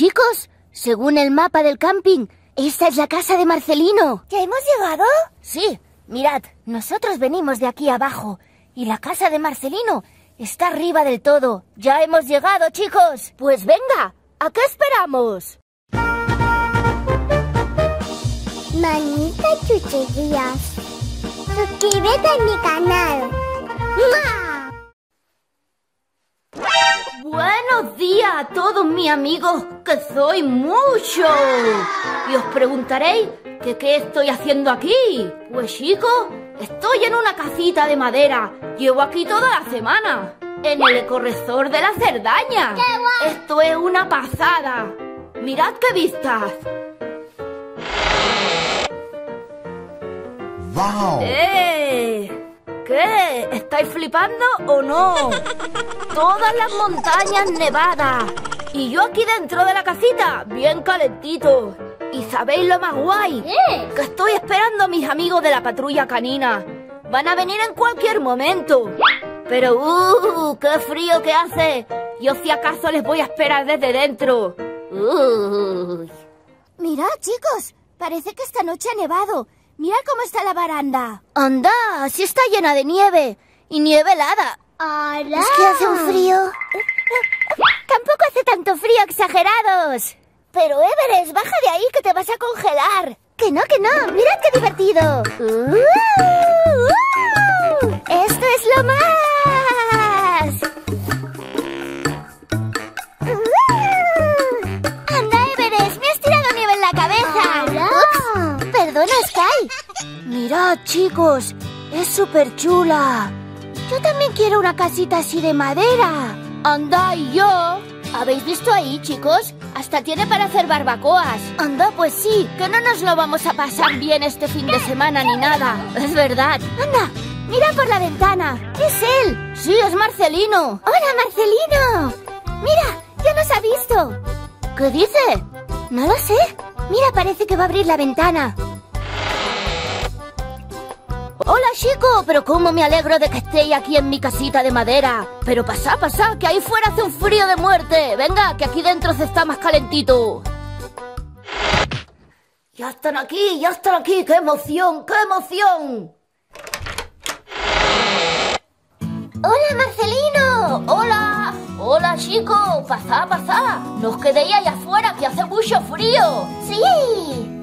Chicos, según el mapa del camping, esta es la casa de Marcelino. ¿Ya hemos llegado? Sí, mirad, nosotros venimos de aquí abajo y la casa de Marcelino está arriba del todo. Ya hemos llegado, chicos. Pues venga, ¿a qué esperamos? Manita chucherías. Suscríbete a mi canal. ¡Mua! Buenos días a todos mis amigos, que soy mucho. Y os preguntaréis que qué estoy haciendo aquí. Pues chicos, estoy en una casita de madera. Llevo aquí toda la semana. En el ecorresor de la Cerdaña. Esto es una pasada. Mirad qué vistas. Wow. ¡Eh! ¿Qué? ¿Estáis flipando o no? Todas las montañas nevadas. Y yo aquí dentro de la casita, bien calentito. ¿Y sabéis lo más guay? Que estoy esperando a mis amigos de la patrulla canina. Van a venir en cualquier momento. Pero, ¡uh! ¡Qué frío que hace! Yo si acaso les voy a esperar desde dentro. Uy. Mirad, chicos. Parece que esta noche ha nevado. Mirad cómo está la baranda. ¡Anda! ¡Si está llena de nieve! Y nieve helada. ¡Hala! Es que hace un frío. Tampoco hace tanto frío, exagerados. Pero Everest, baja de ahí que te vas a congelar. Que no, que no. Mirad qué divertido. Uh, uh, esto es lo más. Mirad, chicos, es súper chula. Yo también quiero una casita así de madera. Anda, y yo. ¿Habéis visto ahí, chicos? Hasta tiene para hacer barbacoas. Anda, pues sí, que no nos lo vamos a pasar bien este fin de semana ni nada. Es verdad. Anda, mira por la ventana. Es él. Sí, es Marcelino. Hola, Marcelino. Mira, ya nos ha visto. ¿Qué dice? No lo sé. Mira, parece que va a abrir la ventana. Hola, chico, pero cómo me alegro de que estéis aquí en mi casita de madera. Pero pasa, pasa, que ahí fuera hace un frío de muerte. Venga, que aquí dentro se está más calentito. Ya están aquí, ya están aquí. ¡Qué emoción, qué emoción! Hola, Marcelino. Hola. Hola, chico. Pasá, pasá. No os quedéis allá afuera, que hace mucho frío. Sí.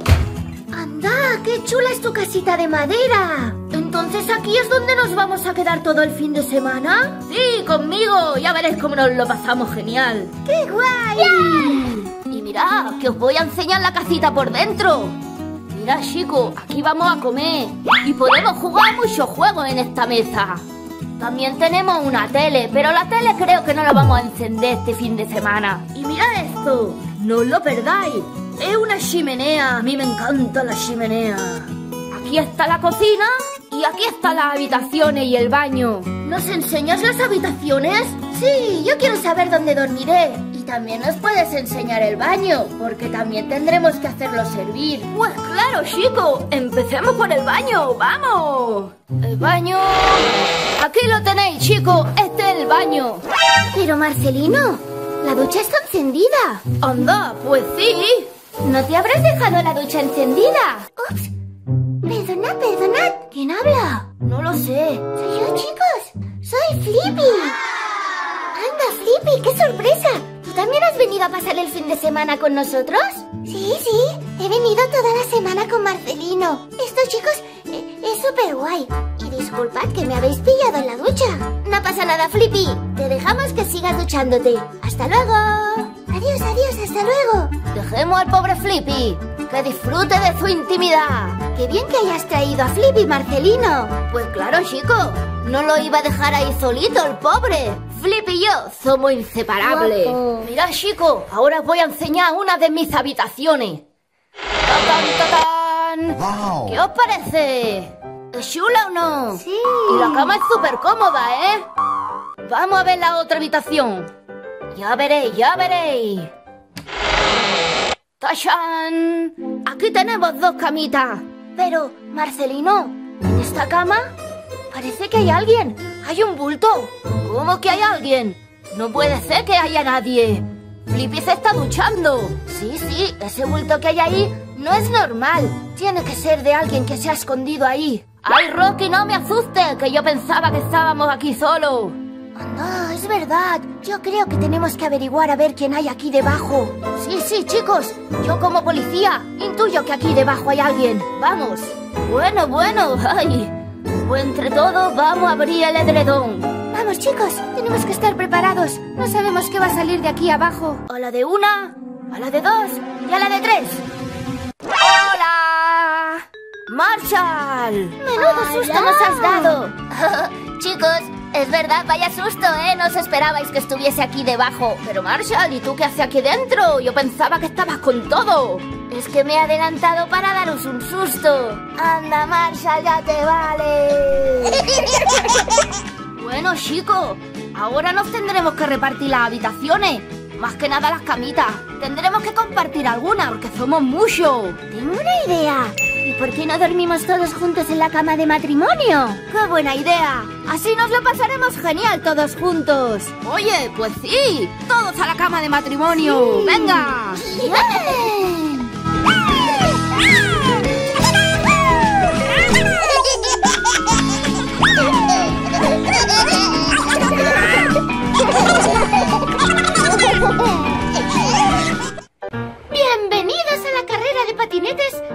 Anda, qué chula es tu casita de madera. Entonces aquí es donde nos vamos a quedar todo el fin de semana. Sí, conmigo. Ya veréis cómo nos lo pasamos genial. ¡Qué guay! Y mirad, que os voy a enseñar la casita por dentro. Mira, chico, aquí vamos a comer. Y podemos jugar muchos juegos en esta mesa. También tenemos una tele, pero la tele creo que no la vamos a encender este fin de semana. Y mirad esto, no os lo perdáis. Es una chimenea, a mí me encanta la chimenea. Aquí está la cocina y aquí están las habitaciones y el baño. ¿Nos enseñas las habitaciones? Sí, yo quiero saber dónde dormiré. Y también nos puedes enseñar el baño, porque también tendremos que hacerlo servir. Pues claro, chico, empecemos por el baño, vamos. El baño... Aquí lo tenéis, chicos, este es el baño. Pero Marcelino, la ducha está encendida. Anda, pues sí. ¿No te habrás dejado la ducha encendida? Ups. Perdonad, perdonad. ¿Quién habla? No lo sé. Soy yo, chicos. Soy Flippy. Anda, Flippy, qué sorpresa. ¿Tú también has venido a pasar el fin de semana con nosotros? Sí, sí. He venido toda la semana con Marcelino. Estos chicos eh, es súper guay. Y disculpad que me habéis pillado en la ducha. No pasa nada, Flippy. Te dejamos que sigas duchándote. Hasta luego. Adiós, adiós, hasta luego. Dejemos al pobre Flippy. Que disfrute de su intimidad. Qué bien que hayas traído a Flippy, Marcelino. Pues claro, chico. No lo iba a dejar ahí solito, el pobre. Flippy y yo somos inseparables. Guapo. Mira, chico, ahora os voy a enseñar una de mis habitaciones. ¡Tatán, tatán! Wow. ¿Qué os parece? ¿Es chula o no? Sí. Y la cama es súper cómoda, ¿eh? Vamos a ver la otra habitación. Ya veréis, ya veréis. ¡Tachan! Aquí tenemos dos camitas. Pero, Marcelino, en esta cama parece que hay alguien. Hay un bulto. ¿Cómo que hay alguien? No puede ser que haya nadie. Flippy se está duchando. Sí, sí, ese bulto que hay ahí no es normal. Tiene que ser de alguien que se ha escondido ahí. ¡Ay, Rocky, no me asuste! Que yo pensaba que estábamos aquí solos. Anda, es verdad. Yo creo que tenemos que averiguar a ver quién hay aquí debajo. Sí, sí, chicos. Yo como policía intuyo que aquí debajo hay alguien. Vamos. Bueno, bueno, ay. Entre todos vamos a abrir el edredón. Vamos, chicos. Tenemos que estar preparados. No sabemos qué va a salir de aquí abajo. A la de una, a la de dos y a la de tres. ¡Hola! ¡Marshall! ¡Menudo susto nos has dado! Chicos, es verdad, vaya susto, ¿eh? No os esperabais que estuviese aquí debajo. Pero Marshall, ¿y tú qué haces aquí dentro? Yo pensaba que estabas con todo. Es que me he adelantado para daros un susto. Anda, Marshall, ya te vale. bueno, chicos, ahora nos tendremos que repartir las habitaciones. Más que nada las camitas. Tendremos que compartir alguna porque somos muchos. Tengo una idea. ¿Y por qué no dormimos todos juntos en la cama de matrimonio? ¡Qué buena idea! Así nos lo pasaremos genial todos juntos. Oye, pues sí, todos a la cama de matrimonio. ¡Venga! ¡Bien! Bienvenidos a la carrera de patinetes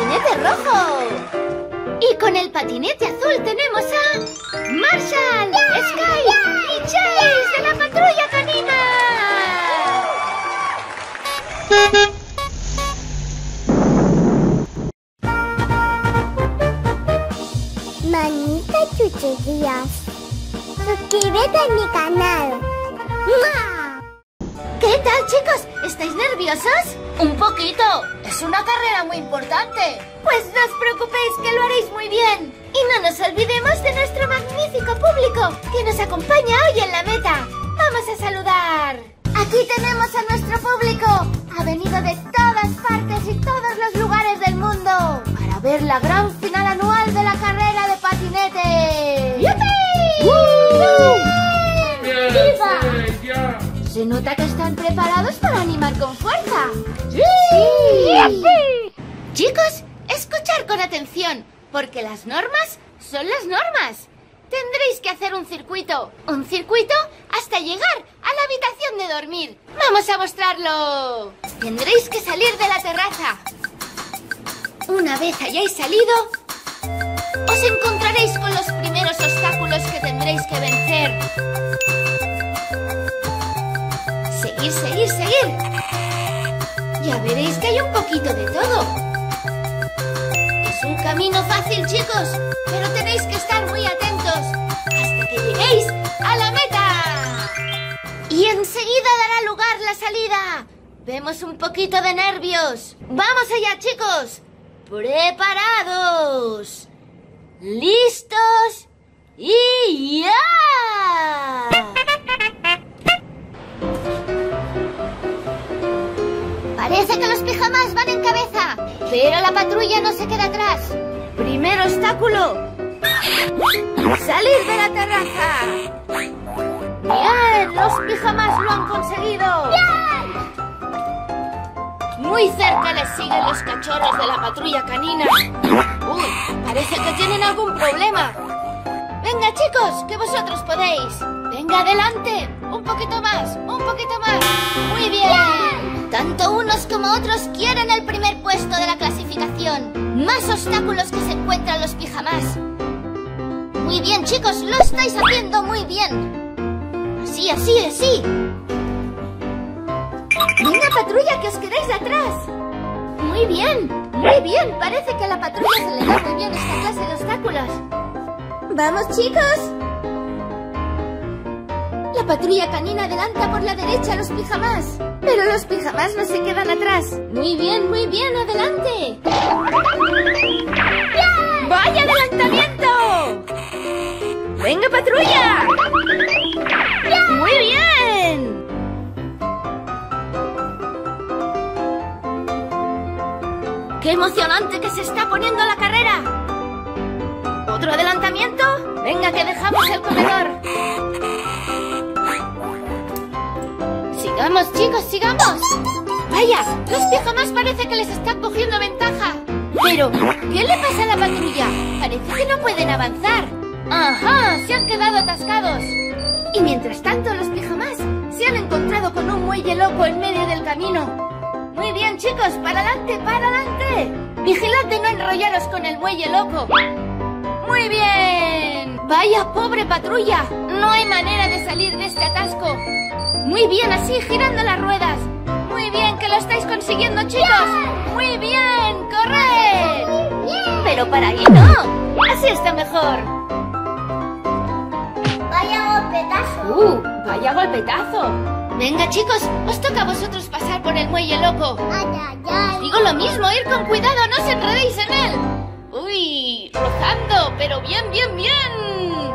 patinete rojo. Y con el patinete azul tenemos a Marshall, Sky y Chase de la patrulla canina. Manita chucherías. Suscríbete a mi canal. ¡Mua! ¿Qué tal, chicos? ¿Estáis nerviosos? Un poquito. Es una carrera muy importante. Pues no os preocupéis que lo haréis muy bien. Y no nos olvidemos de nuestro magnífico público que nos acompaña hoy en la meta. Vamos a saludar. Aquí tenemos a nuestro público. Ha venido de todas partes y todos los lugares del mundo para ver la gran final anual de la carrera de patinete. ¡Yupi! ¡Viva! Se nota que están preparados para animar con fuerza. ¡Sí! Chicos, escuchar con atención, porque las normas son las normas. Tendréis que hacer un circuito, un circuito hasta llegar a la habitación de dormir. Vamos a mostrarlo. Tendréis que salir de la terraza. Una vez hayáis salido, os encontraréis con los primeros obstáculos que tendréis que vencer. Seguir, seguir, seguir. Ya veréis que hay un poquito de todo. Es un camino fácil, chicos, pero tenéis que estar muy atentos hasta que lleguéis a la meta. Y enseguida dará lugar la salida. Vemos un poquito de nervios. ¡Vamos allá, chicos! ¡Preparados! ¿Listos? ¡Y ya! Parece que los pijamas van en cabeza, pero la patrulla no se queda atrás. Primer obstáculo. Salir de la terraza. Bien, los pijamas lo han conseguido. Muy cerca les siguen los cachorros de la patrulla canina. Uy, parece que tienen algún problema. Venga, chicos, que vosotros podéis. Venga, adelante. Un poquito más, un poquito más. Muy bien. Tanto unos como otros quieren el primer puesto de la clasificación. Más obstáculos que se encuentran los pijamas. Muy bien, chicos, lo estáis haciendo muy bien. Así, así, así. Venga, patrulla, que os quedáis atrás. Muy bien, muy bien. Parece que a la patrulla se le da muy bien esta clase de obstáculos. ¡Vamos, chicos! La patrulla canina adelanta por la derecha a los pijamas. Pero los pijamas no se quedan atrás. Muy bien, muy bien, adelante. ¡Vaya adelantamiento! ¡Venga, patrulla! ¡Muy bien! ¡Qué emocionante que se está poniendo la carrera! ¿Otro adelantamiento? Venga, que dejamos el comedor. Sigamos, chicos, sigamos. Vaya, los pijamas parece que les están cogiendo ventaja. Pero, ¿qué le pasa a la patrulla? Parece que no pueden avanzar. ¡Ajá! Se han quedado atascados. Y mientras tanto, los pijamas se han encontrado con un muelle loco en medio del camino. Muy bien, chicos, para adelante, para adelante. Vigilad de no enrollaros con el muelle loco. Muy bien. Vaya pobre patrulla. No hay manera de salir de este atasco. Muy bien, así, girando las ruedas. Muy bien, que lo estáis consiguiendo, chicos. Muy bien, corred. Pero para ahí no. Así está mejor. Vaya golpetazo. Uh, vaya golpetazo. Venga, chicos, os toca a vosotros pasar por el muelle loco. Ay, ay, ay. Digo lo mismo, ir con cuidado, no os enredéis en él. Uy, rozando, pero bien, bien, bien.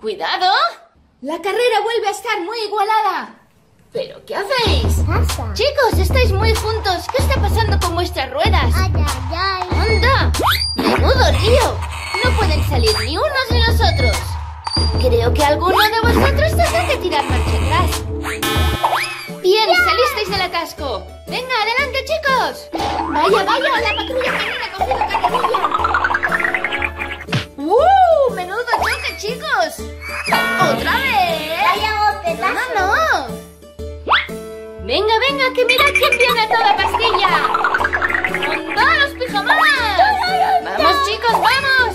Cuidado. La carrera vuelve a estar muy igualada. ¿Pero qué hacéis? pasa? Chicos, estáis muy juntos. ¿Qué está pasando con vuestras ruedas? Ay, ay, ay. ¡Anda! ¡Menudo lío! No pueden salir ni unos ni los otros. Creo que alguno de vosotros tendrá que tirar marcha atrás. Bien, salisteis del atasco. Venga, adelante, chicos. Vaya, vaya, la patrulla canina ha cogido carrerilla. ¡Uh! ¡Menudo choque, chicos! ¡Otra vez! Vaya golpetazo. ¡No, no! Venga, venga, que mirad quién viene a toda pastilla. ¡Anda, los pijamas! ¡Vamos, chicos, vamos!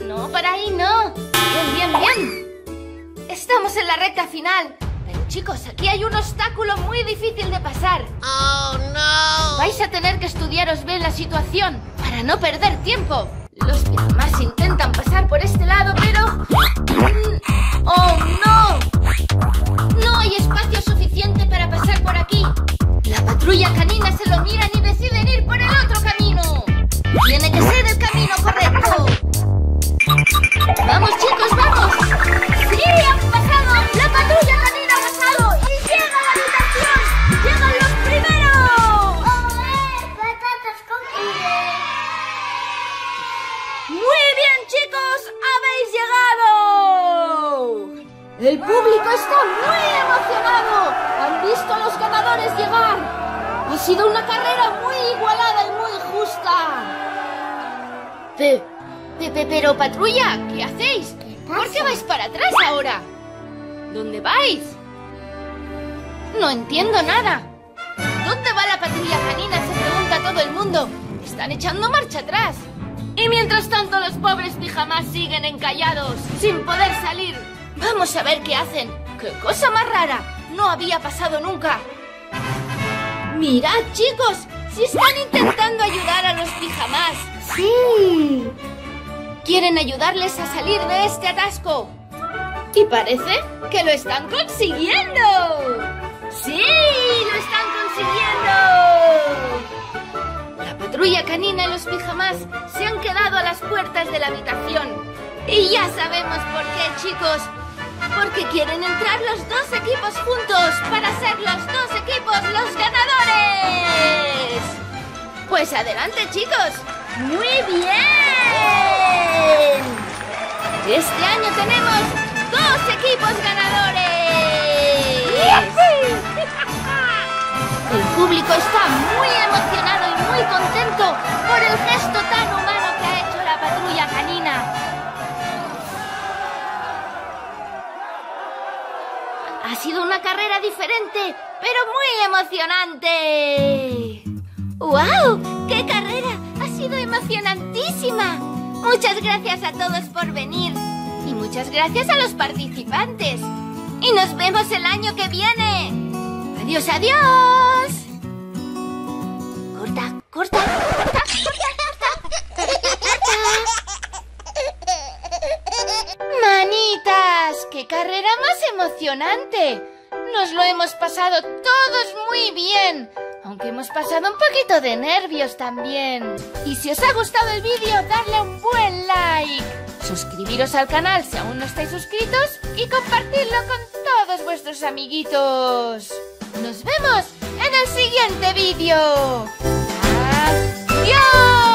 No, para ahí no. Bien, bien, bien. Estamos en la recta final. Pero chicos, aquí hay un obstáculo muy difícil de pasar. ¡Oh, no! Vais a tener que estudiaros bien la situación para no perder tiempo. Los pijamas intentan pasar por este lado, pero... Mm, ¡Oh, no! No hay espacio suficiente para pasar por aquí. La patrulla canina se lo miran y sido una carrera muy igualada y muy justa. Pe, pe- pe- pero patrulla, ¿qué hacéis? ¿Por qué vais para atrás ahora? ¿Dónde vais? No entiendo nada. ¿Dónde va la patrulla canina? Se pregunta todo el mundo. Están echando marcha atrás. Y mientras tanto los pobres pijamas siguen encallados, sin poder salir. Vamos a ver qué hacen. ¡Qué cosa más rara! No había pasado nunca. Mirad, chicos, si están intentando ayudar a los pijamas. Sí. Quieren ayudarles a salir de este atasco. Y parece que lo están consiguiendo. ¡Sí! ¡Lo están consiguiendo! La patrulla canina y los pijamas se han quedado a las puertas de la habitación. Y ya sabemos por qué, chicos. Porque quieren entrar los dos equipos juntos para ser los Pues adelante, chicos. Muy bien. Este año tenemos dos equipos ganadores. El público está muy emocionado y muy contento por el gesto tan humano que ha hecho la patrulla canina. Ha sido una carrera diferente, pero muy emocionante. ¡Wow! ¡Qué carrera! Ha sido emocionantísima. Muchas gracias a todos por venir. Y muchas gracias a los participantes. Y nos vemos el año que viene. Adiós, adiós. Corta, corta, corta, corta. Manitas, qué carrera más emocionante. Nos lo hemos pasado todos muy bien aunque hemos pasado un poquito de nervios también. Y si os ha gustado el vídeo, darle un buen like, suscribiros al canal si aún no estáis suscritos y compartirlo con todos vuestros amiguitos. ¡Nos vemos en el siguiente vídeo! ¡Adiós!